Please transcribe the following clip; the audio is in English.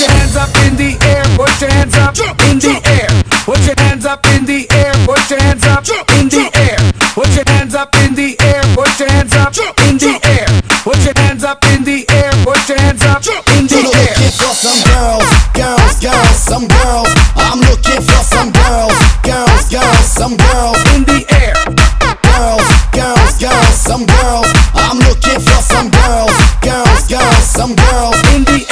Put your hands up in the air. Put your hands up in the air. Put your hands up in the air. Put your hands up in the air. Put your hands up in the air. Put your hands up in the air. Put your hands up in the air. Put your hands up in the air. Looking for some girls, girls, girls, some girls. I'm looking for some girls, girls, girls, some girls in the air. Girls, girls, girls, some girls. I'm looking for some girls, girls, girls, some girls in the air.